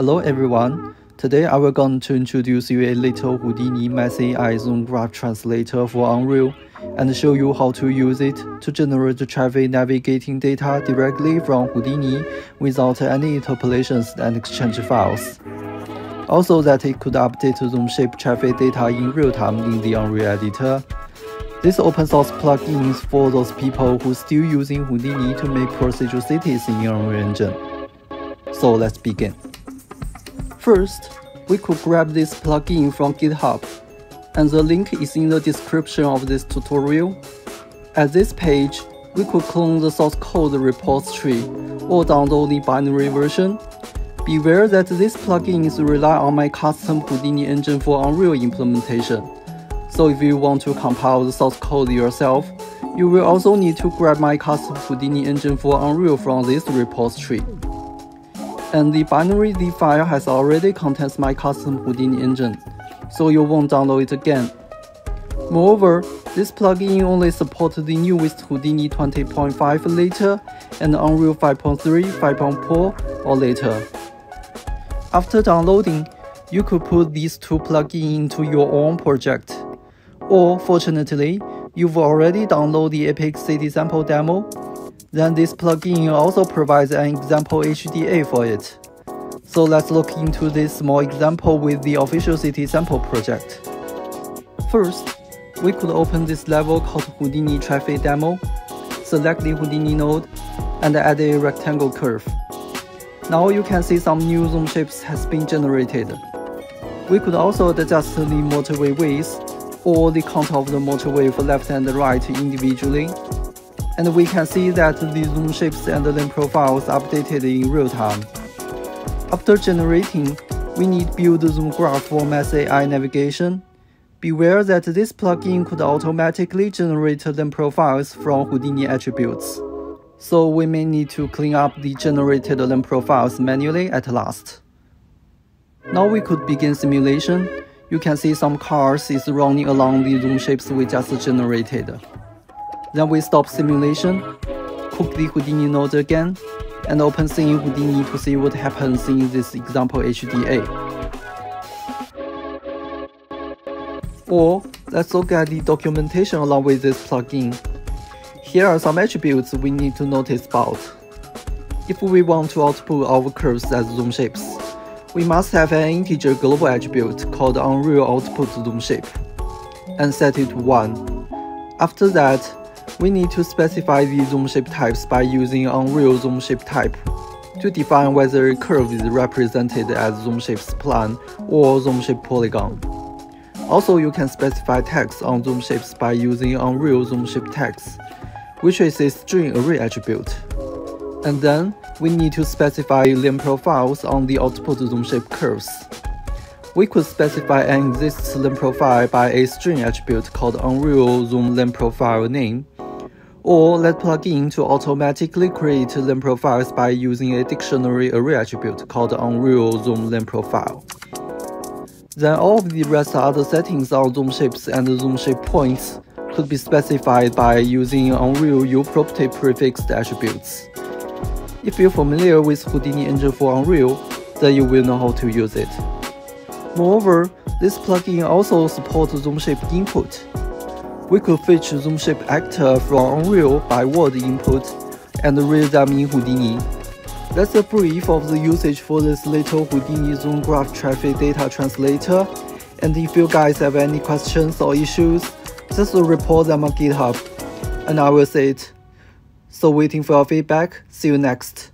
Hello everyone. Today I will going to introduce you a little Houdini MassAI Zone Graph Translator for Unreal and show you how to use it to generate traffic navigating data directly from Houdini without any interpolations and exchange files. Also that it could update Zone shape traffic data in real time in the Unreal Editor. This open source plugin is for those people who still using Houdini to make procedural cities in Unreal Engine. So let's begin. First, we could grab this plugin from GitHub, and the link is in the description of this tutorial. At this page, we could clone the source code repository or download the binary version. Beware that this plugin is rely on my custom Houdini engine for Unreal implementation. So if you want to compile the source code yourself, you will also need to grab my custom Houdini engine for Unreal from this repository and the binary zip file has already contains my custom Houdini engine, so you won't download it again. Moreover, this plugin only supports the newest Houdini 20.5 later and Unreal 5.3, 5.4 or later. After downloading, you could put these two plugins into your own project. Or fortunately, you've already downloaded the Epic City sample demo then this plugin also provides an example HDA for it. So let's look into this small example with the official city sample project. First, we could open this level called Houdini Traffic Demo, select the Houdini node, and add a rectangle curve. Now you can see some new zone shapes has been generated. We could also adjust the motorway width or the count of the motorway for left and right individually and we can see that the zone shapes and lane profiles updated in real time. After generating, we need build zone graph for MassAI navigation. Beware that this plugin could automatically generate lane profiles from Houdini attributes. So we may need to clean up the generated lane profiles manually at last. Now we could begin simulation. You can see some cars is running along the zone shapes we just generated. Then we stop simulation, cook the Houdini node again, and open Scene Houdini to see what happens in this example HDA. Or, let's look at the documentation along with this plugin. Here are some attributes we need to notice about. If we want to output our curves as zone shapes, we must have an integer global attribute called Unreal Output Zone Shape, and set it to 1. After that, we need to specify the zone shape types by using Unreal zone shape type to define whether a curve is represented as zone shape spline or zone shape polygon. Also, you can specify text on zone shapes by using Unreal zone shape text, which is a string array attribute. And then, we need to specify lane profiles on the output zone shape curves. We could specify an exists lane profile by a string attribute called Unreal zone lane profile name or let plugin to automatically create lane profiles by using a dictionary array attribute called Unreal Zone Lane Profile. Then all of the rest other settings on zone shapes and zone shape points could be specified by using Unreal uProperty prefixed attributes. If you're familiar with Houdini engine for Unreal, then you will know how to use it. Moreover, this plugin also supports zone shape input, we could fetch zone shape actor from Unreal by world input and read them in Houdini. That's a brief of the usage for this little Houdini zone graph traffic data translator. And if you guys have any questions or issues, just report them on GitHub, and I will see it. So waiting for your feedback. See you next.